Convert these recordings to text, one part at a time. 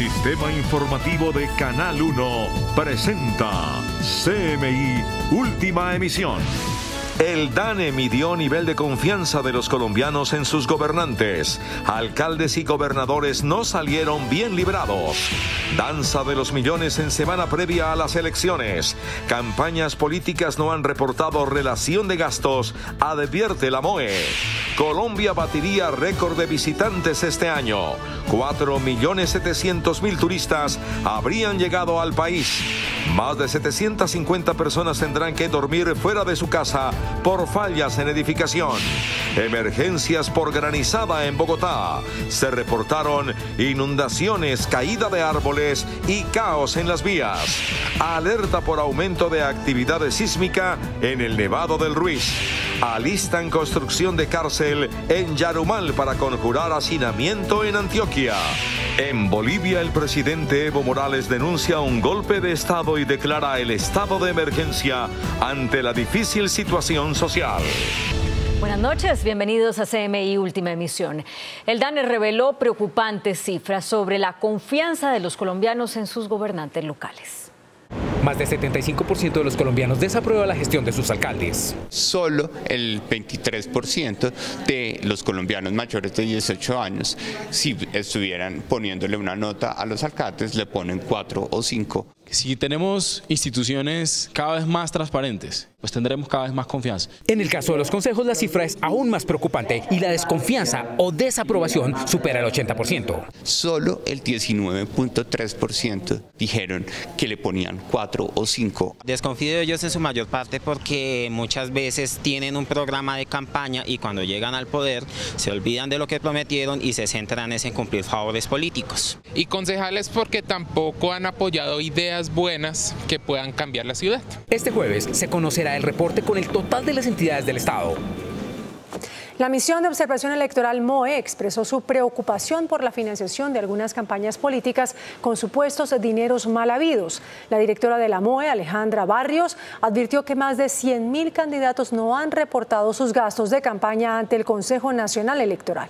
Sistema Informativo de Canal 1 presenta CMI Última Emisión. El DANE midió nivel de confianza de los colombianos en sus gobernantes. Alcaldes y gobernadores no salieron bien librados. Danza de los millones en semana previa a las elecciones. Campañas políticas no han reportado relación de gastos, advierte la MOE. Colombia batiría récord de visitantes este año. 4.700.000 turistas habrían llegado al país. Más de 750 personas tendrán que dormir fuera de su casa por fallas en edificación. Emergencias por granizada en Bogotá. Se reportaron inundaciones, caída de árboles y caos en las vías. Alerta por aumento de actividad sísmica en el Nevado del Ruiz. Alistan construcción de cárcel en Yarumal para conjurar hacinamiento en Antioquia. En Bolivia, el presidente Evo Morales denuncia un golpe de Estado y declara el estado de emergencia ante la difícil situación social. Buenas noches, bienvenidos a CMI Última Emisión. El DANE reveló preocupantes cifras sobre la confianza de los colombianos en sus gobernantes locales. Más del 75% de los colombianos desaprueba la gestión de sus alcaldes. Solo el 23% de los colombianos mayores de 18 años, si estuvieran poniéndole una nota a los alcaldes, le ponen 4 o 5. Si tenemos instituciones cada vez más transparentes, pues tendremos cada vez más confianza. En el caso de los consejos, la cifra es aún más preocupante y la desconfianza o desaprobación supera el 80%. Solo el 19.3% dijeron que le ponían 4 o 5. Desconfío de ellos en su mayor parte porque muchas veces tienen un programa de campaña y cuando llegan al poder se olvidan de lo que prometieron y se centran en cumplir favores políticos. Y concejales porque tampoco han apoyado ideas buenas que puedan cambiar la ciudad. Este jueves se conocerá el reporte con el total de las entidades del Estado. La misión de observación electoral MOE expresó su preocupación por la financiación de algunas campañas políticas con supuestos dineros mal habidos. La directora de la MOE, Alejandra Barrios, advirtió que más de 100.000 candidatos no han reportado sus gastos de campaña ante el Consejo Nacional Electoral.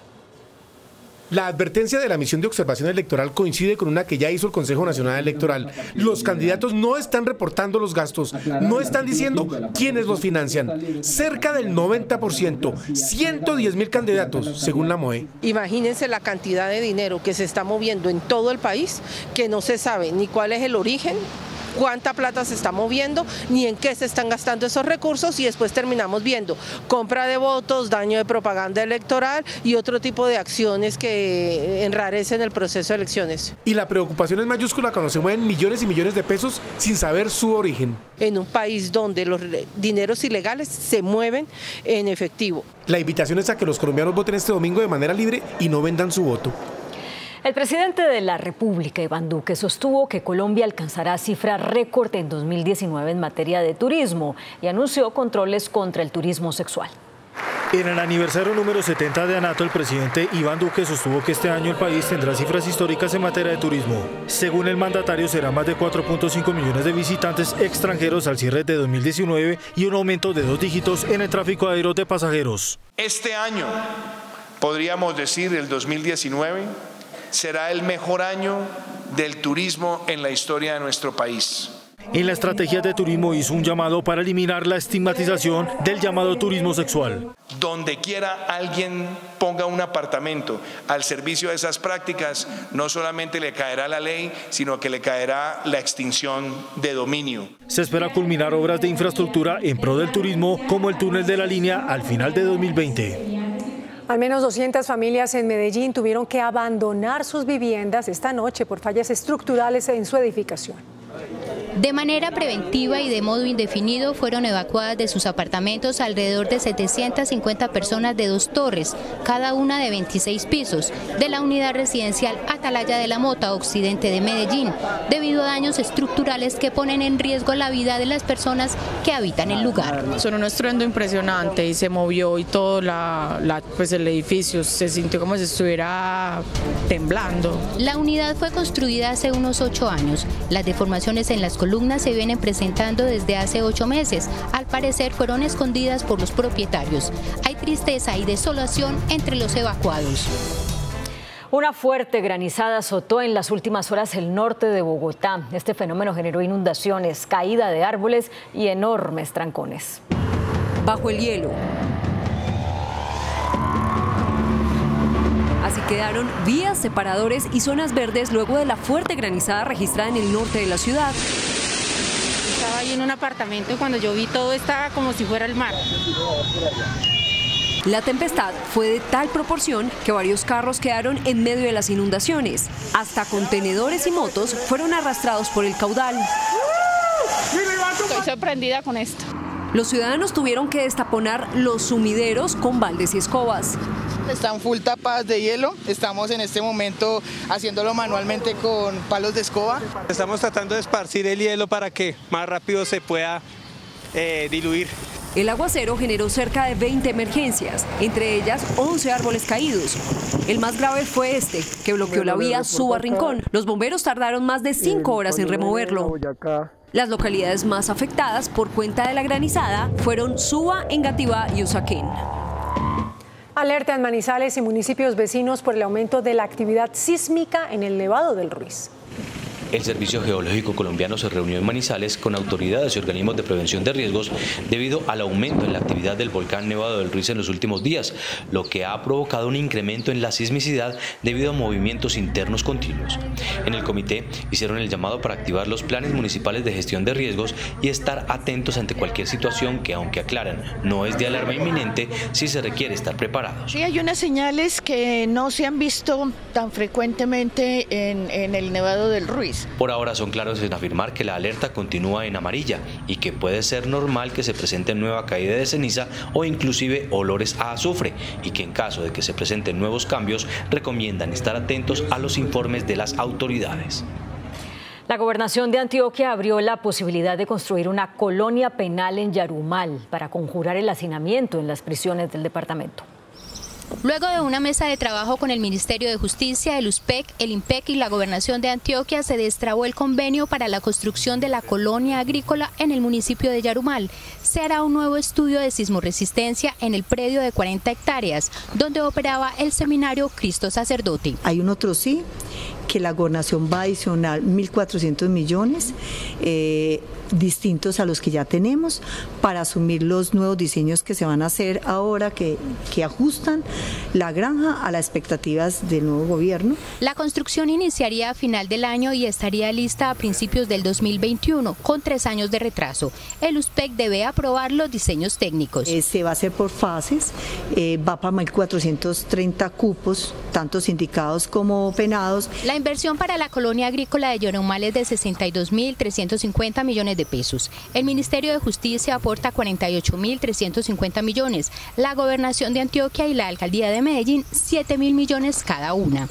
La advertencia de la misión de observación electoral coincide con una que ya hizo el Consejo Nacional Electoral. Los candidatos no están reportando los gastos, no están diciendo quiénes los financian. Cerca del 90%, 110 mil candidatos, según la MOE. Imagínense la cantidad de dinero que se está moviendo en todo el país, que no se sabe ni cuál es el origen, cuánta plata se está moviendo, ni en qué se están gastando esos recursos y después terminamos viendo compra de votos, daño de propaganda electoral y otro tipo de acciones que enrarecen el proceso de elecciones. Y la preocupación es mayúscula cuando se mueven millones y millones de pesos sin saber su origen. En un país donde los dineros ilegales se mueven en efectivo. La invitación es a que los colombianos voten este domingo de manera libre y no vendan su voto. El presidente de la República, Iván Duque, sostuvo que Colombia alcanzará cifra récord en 2019 en materia de turismo y anunció controles contra el turismo sexual. En el aniversario número 70 de ANATO, el presidente Iván Duque sostuvo que este año el país tendrá cifras históricas en materia de turismo. Según el mandatario, será más de 4.5 millones de visitantes extranjeros al cierre de 2019 y un aumento de dos dígitos en el tráfico aéreo de pasajeros. Este año, podríamos decir, el 2019, será el mejor año del turismo en la historia de nuestro país. En la estrategia de turismo hizo un llamado para eliminar la estigmatización del llamado turismo sexual. Donde quiera alguien ponga un apartamento al servicio de esas prácticas, no solamente le caerá la ley, sino que le caerá la extinción de dominio. Se espera culminar obras de infraestructura en pro del turismo como el túnel de la línea al final de 2020. Al menos 200 familias en Medellín tuvieron que abandonar sus viviendas esta noche por fallas estructurales en su edificación. De manera preventiva y de modo indefinido fueron evacuadas de sus apartamentos alrededor de 750 personas de dos torres, cada una de 26 pisos, de la unidad residencial Atalaya de la Mota, occidente de Medellín, debido a daños estructurales que ponen en riesgo la vida de las personas que habitan el lugar. Son un estruendo impresionante y se movió y todo la, pues el edificio se sintió como si estuviera temblando. La unidad fue construida hace unos ocho años. Las deformaciones en las columnas se vienen presentando desde hace ocho meses. Al parecer fueron escondidas por los propietarios. Hay tristeza y desolación entre los evacuados. Una fuerte granizada azotó en las últimas horas el norte de Bogotá. Este fenómeno generó inundaciones, caída de árboles y enormes trancones. Bajo el hielo. Así quedaron vías, separadores y zonas verdes luego de la fuerte granizada registrada en el norte de la ciudad. Estaba ahí en un apartamento y cuando yo vi todo estaba como si fuera el mar. La tempestad fue de tal proporción que varios carros quedaron en medio de las inundaciones. Hasta contenedores y motos fueron arrastrados por el caudal. Estoy sorprendida con esto. Los ciudadanos tuvieron que destaponar los sumideros con baldes y escobas. Están full tapas de hielo. Estamos en este momento haciéndolo manualmente con palos de escoba. Estamos tratando de esparcir el hielo para que más rápido se pueda eh, diluir. El aguacero generó cerca de 20 emergencias, entre ellas 11 árboles caídos. El más grave fue este, que bloqueó la vía Suba Rincón. Los bomberos tardaron más de 5 horas en removerlo. Las localidades más afectadas por cuenta de la granizada fueron Suba, Engativá y Usaquén. Alerta en Manizales y municipios vecinos por el aumento de la actividad sísmica en el Nevado del Ruiz. El Servicio Geológico Colombiano se reunió en Manizales con autoridades y organismos de prevención de riesgos debido al aumento en la actividad del volcán Nevado del Ruiz en los últimos días, lo que ha provocado un incremento en la sismicidad debido a movimientos internos continuos. En el comité hicieron el llamado para activar los planes municipales de gestión de riesgos y estar atentos ante cualquier situación que, aunque aclaran, no es de alarma inminente, sí se requiere estar preparados. Sí, hay unas señales que no se han visto tan frecuentemente en, en el Nevado del Ruiz. Por ahora son claros en afirmar que la alerta continúa en amarilla y que puede ser normal que se presente nueva caída de ceniza o inclusive olores a azufre y que en caso de que se presenten nuevos cambios recomiendan estar atentos a los informes de las autoridades. La gobernación de Antioquia abrió la posibilidad de construir una colonia penal en Yarumal para conjurar el hacinamiento en las prisiones del departamento. Luego de una mesa de trabajo con el Ministerio de Justicia, el USPEC, el IMPEC y la Gobernación de Antioquia, se destrabó el convenio para la construcción de la colonia agrícola en el municipio de Yarumal. Se hará un nuevo estudio de sismoresistencia en el predio de 40 hectáreas, donde operaba el seminario Cristo Sacerdote. Hay un otro sí que la gobernación va a adicionar 1.400 millones eh, distintos a los que ya tenemos para asumir los nuevos diseños que se van a hacer ahora que, que ajustan la granja a las expectativas del nuevo gobierno. La construcción iniciaría a final del año y estaría lista a principios del 2021 con tres años de retraso. El USPEC debe aprobar los diseños técnicos. Se va a hacer por fases, eh, va para 1.430 cupos, tanto sindicados como penados. La inversión para la colonia agrícola de Yorumal es de 62.350 millones de pesos. El Ministerio de Justicia aporta 48.350 millones. La Gobernación de Antioquia y la Alcaldía de Medellín 7.000 millones cada una.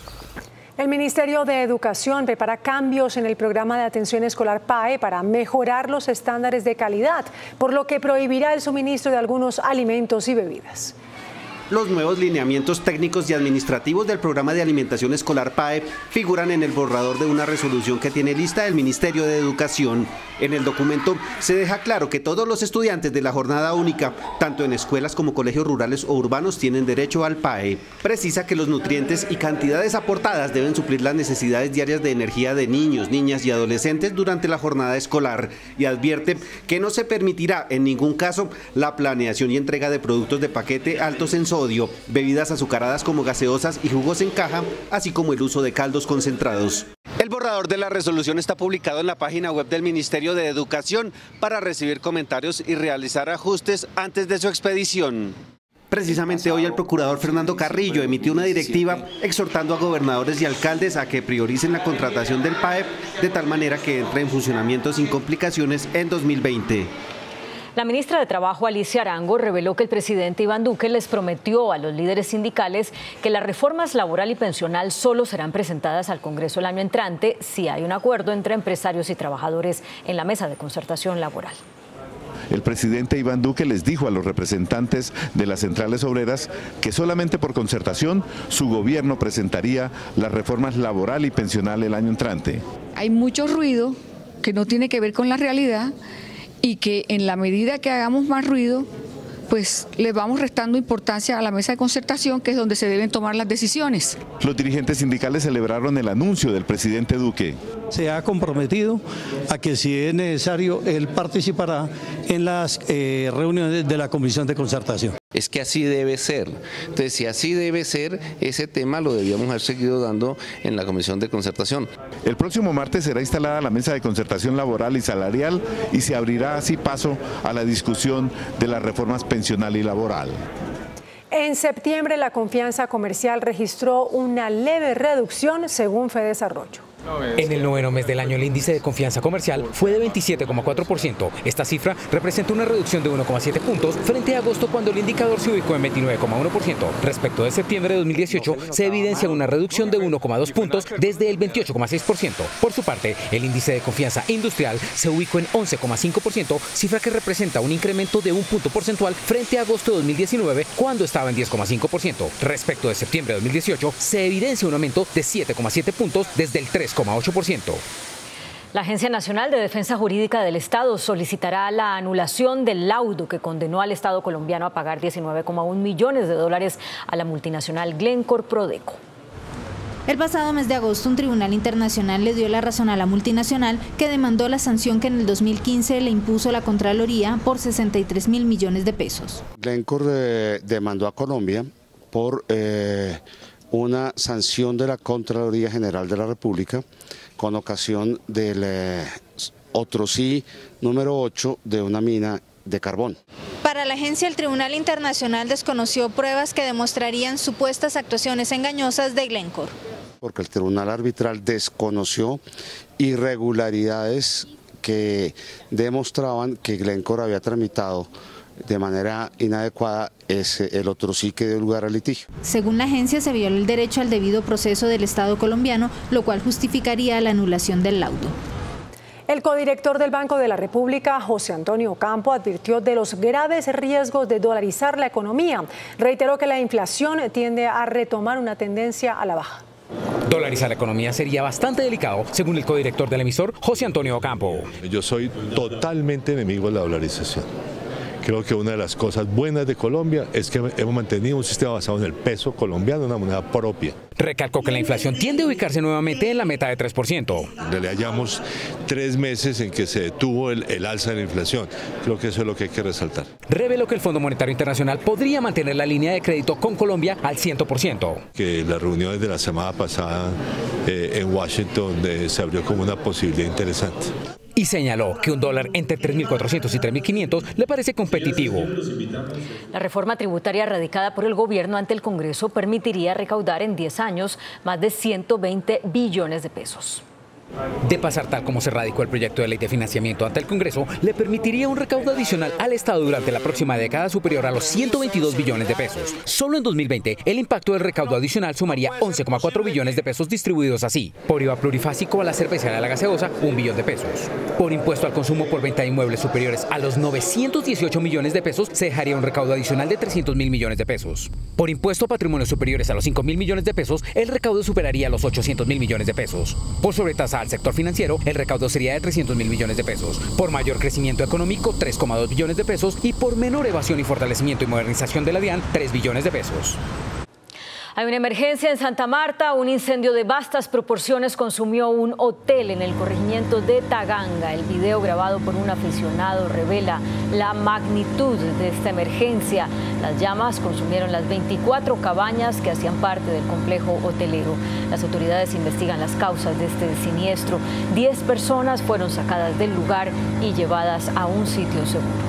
El Ministerio de Educación prepara cambios en el programa de atención escolar PAE para mejorar los estándares de calidad, por lo que prohibirá el suministro de algunos alimentos y bebidas. Los nuevos lineamientos técnicos y administrativos del programa de alimentación escolar PAE figuran en el borrador de una resolución que tiene lista el Ministerio de Educación. En el documento se deja claro que todos los estudiantes de la jornada única, tanto en escuelas como colegios rurales o urbanos, tienen derecho al PAE. Precisa que los nutrientes y cantidades aportadas deben suplir las necesidades diarias de energía de niños, niñas y adolescentes durante la jornada escolar y advierte que no se permitirá en ningún caso la planeación y entrega de productos de paquete altos en sodio, bebidas azucaradas como gaseosas y jugos en caja, así como el uso de caldos concentrados. El borrador de la resolución está publicado en la página web del Ministerio de Educación para recibir comentarios y realizar ajustes antes de su expedición. Precisamente hoy el procurador Fernando Carrillo emitió una directiva exhortando a gobernadores y alcaldes a que prioricen la contratación del PAEP de tal manera que entre en funcionamiento sin complicaciones en 2020. La ministra de Trabajo, Alicia Arango, reveló que el presidente Iván Duque les prometió a los líderes sindicales que las reformas laboral y pensional solo serán presentadas al Congreso el año entrante si hay un acuerdo entre empresarios y trabajadores en la mesa de concertación laboral. El presidente Iván Duque les dijo a los representantes de las centrales obreras que solamente por concertación su gobierno presentaría las reformas laboral y pensional el año entrante. Hay mucho ruido que no tiene que ver con la realidad y que en la medida que hagamos más ruido, pues le vamos restando importancia a la mesa de concertación, que es donde se deben tomar las decisiones. Los dirigentes sindicales celebraron el anuncio del presidente Duque. Se ha comprometido a que si es necesario, él participará en las eh, reuniones de la Comisión de Concertación. Es que así debe ser. Entonces, si así debe ser, ese tema lo debíamos haber seguido dando en la Comisión de Concertación. El próximo martes será instalada la mesa de concertación laboral y salarial y se abrirá así paso a la discusión de las reformas pensional y laboral. En septiembre, la confianza comercial registró una leve reducción según Fedesarrollo. En el noveno mes del año, el índice de confianza comercial fue de 27,4%. Esta cifra representa una reducción de 1,7 puntos frente a agosto, cuando el indicador se ubicó en 29,1%. Respecto de septiembre de 2018, se evidencia una reducción de 1,2 puntos desde el 28,6%. Por su parte, el índice de confianza industrial se ubicó en 11,5%, cifra que representa un incremento de un punto porcentual frente a agosto de 2019, cuando estaba en 10,5%. Respecto de septiembre de 2018, se evidencia un aumento de 7,7 puntos desde el 3 la Agencia Nacional de Defensa Jurídica del Estado solicitará la anulación del laudo que condenó al Estado colombiano a pagar 19,1 millones de dólares a la multinacional Glencore Prodeco. El pasado mes de agosto, un tribunal internacional le dio la razón a la multinacional que demandó la sanción que en el 2015 le impuso la Contraloría por 63 mil millones de pesos. Glencore eh, demandó a Colombia por eh, una sanción de la Contraloría General de la República con ocasión del eh, otro sí número 8 de una mina de carbón. Para la agencia, el Tribunal Internacional desconoció pruebas que demostrarían supuestas actuaciones engañosas de Glencore. Porque el Tribunal Arbitral desconoció irregularidades que demostraban que Glencore había tramitado de manera inadecuada es el otro sí que dio lugar al litigio. Según la agencia, se violó el derecho al debido proceso del Estado colombiano, lo cual justificaría la anulación del laudo. El codirector del Banco de la República, José Antonio Campo, advirtió de los graves riesgos de dolarizar la economía. Reiteró que la inflación tiende a retomar una tendencia a la baja. Dolarizar la economía sería bastante delicado, según el codirector del emisor, José Antonio Campo. Yo soy totalmente enemigo de la dolarización. Creo que una de las cosas buenas de Colombia es que hemos mantenido un sistema basado en el peso colombiano, una moneda propia. Recalcó que la inflación tiende a ubicarse nuevamente en la meta de 3%. Le hallamos tres meses en que se detuvo el, alza de la inflación. Creo que eso es lo que hay que resaltar. Reveló que el Fondo Monetario Internacional podría mantener la línea de crédito con Colombia al 100%. Que las reuniones de la semana pasada eh, en Washington eh, se abrió como una posibilidad interesante y señaló que un dólar entre 3.400 y 3.500 le parece competitivo. La reforma tributaria radicada por el gobierno ante el Congreso permitiría recaudar en 10 años más de 120 billones de pesos. De pasar tal como se radicó el proyecto de ley de financiamiento ante el Congreso, le permitiría un recaudo adicional al Estado durante la próxima década superior a los 122 billones de pesos. Solo en 2020, el impacto del recaudo adicional sumaría 11,4 billones de pesos distribuidos así. Por IVA plurifásico a la cerveza y la gaseosa, un billón de pesos. Por impuesto al consumo por venta de inmuebles superiores a los 918 millones de pesos, se dejaría un recaudo adicional de 300 mil millones de pesos. Por impuesto a patrimonios superiores a los 5 mil millones de pesos, el recaudo superaría los 800 mil millones de pesos. Por sobretasa al sector financiero, el recaudo sería de 300 mil millones de pesos. Por mayor crecimiento económico, 3,2 billones de pesos. Y por menor evasión y fortalecimiento y modernización de la DIAN, 3 billones de pesos. Hay una emergencia en Santa Marta. Un incendio de vastas proporciones consumió un hotel en el corregimiento de Taganga. El video grabado por un aficionado revela la magnitud de esta emergencia. Las llamas consumieron las 24 cabañas que hacían parte del complejo hotelero. Las autoridades investigan las causas de este siniestro. Diez personas fueron sacadas del lugar y llevadas a un sitio seguro.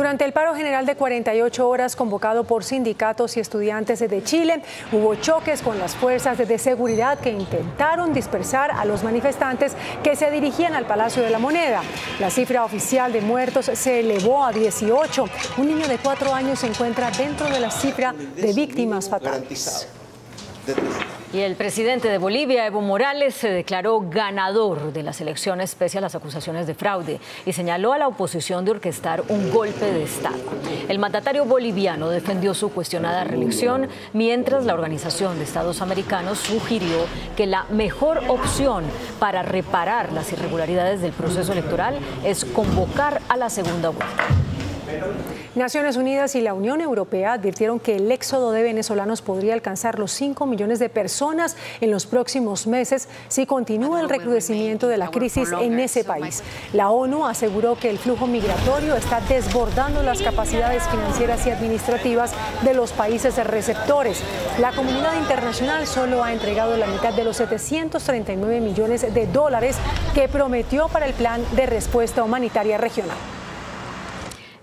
Durante el paro general de 48 horas convocado por sindicatos y estudiantes de Chile, hubo choques con las fuerzas de seguridad que intentaron dispersar a los manifestantes que se dirigían al Palacio de la Moneda. La cifra oficial de muertos se elevó a 18. Un niño de cuatro años se encuentra dentro de la cifra de víctimas fatales. Y el presidente de Bolivia, Evo Morales, se declaró ganador de las elecciones pese a las acusaciones de fraude y señaló a la oposición de orquestar un golpe de Estado. El mandatario boliviano defendió su cuestionada reelección, mientras la Organización de Estados Americanos sugirió que la mejor opción para reparar las irregularidades del proceso electoral es convocar a la segunda vuelta. Naciones Unidas y la Unión Europea advirtieron que el éxodo de venezolanos podría alcanzar los 5 millones de personas en los próximos meses si continúa el recrudecimiento de la crisis en ese país. La ONU aseguró que el flujo migratorio está desbordando las capacidades financieras y administrativas de los países receptores. La comunidad internacional solo ha entregado la mitad de los 739 millones de dólares que prometió para el plan de respuesta humanitaria regional.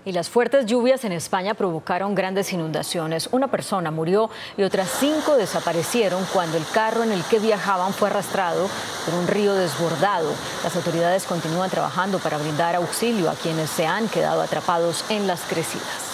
Y las fuertes lluvias en España provocaron grandes inundaciones. Una persona murió y otras cinco desaparecieron cuando el carro en el que viajaban fue arrastrado por un río desbordado. Las autoridades continúan trabajando para brindar auxilio a quienes se han quedado atrapados en las crecidas.